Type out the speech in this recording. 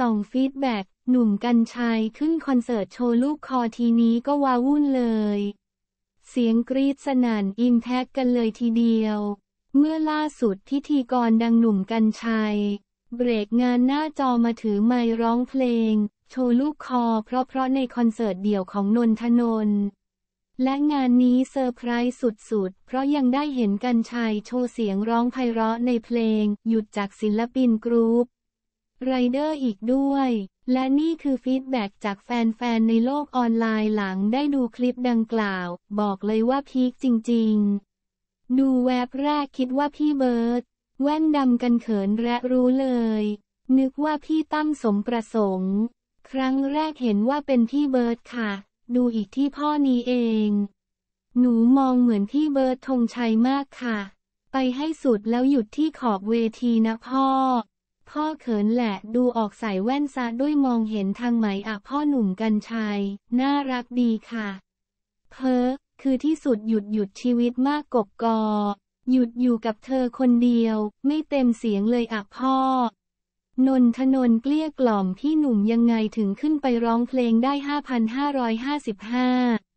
ส่อง feedback หนุ่มกรรชัยขึ้นคอนเสิร์ตโชว์ลูกคอทีนี้ก็ว้าวุ่นเลย เสียงกรี๊ดสนั่นอิมแพ็คกันเลยทีเดียว เมื่อล่าสุดพิธีกรดังหนุ่มกรรชัย เบรกงานหน้าจอมาถือไมค์ร้องเพลง โชว์ลูกคอเพราะเพราะในคอนเสิร์ตเดี่ยวของนนท์ ธนนท์และงานนี้เซอร์ไพรส์สุดๆ เพราะยังได้เห็นกรรชัยโชว์เสียงร้องไพเราะในเพลง หยุดจากศิลปินกรุ๊ป ไรเดอร์อีกด้วย และนี่คือ feedback จากแฟนๆ ในโลกออนไลน์หลังได้ดูคลิปดังกล่าว บอกเลยว่าพีคจริงๆ ดูแวบแรกคิดว่าพี่เบิร์ดแว่นดำกันเขินและรู้เลย นึกว่าพี่ตั้มสมประสงค์ ครั้งแรกเห็นว่าเป็นพี่เบิร์ดค่ะ ดูอีกทีพ่อนี่เอง หนูมองเหมือนพี่เบิร์ดธงชัยมากค่ะ ไปให้สุดแล้วหยุดที่ขอบเวทีนะพ่อ พ่อเขินแหละดูออกใส่แว่นซะด้วยมองเห็นทางไหมอะพ่อหนุ่มกัญชัย น่ารักดีค่ะ เพอคือที่สุดหยุดหยุดชีวิตมากกบกอ หยุดอยู่กับเธอคนเดียว ไม่เต็มเสียงเลยอะพ่อ นนทนนเกลี้ยกล่อมพี่หนุ่มยังไงถึงขึ้นไปร้องเพลงได้ 5,555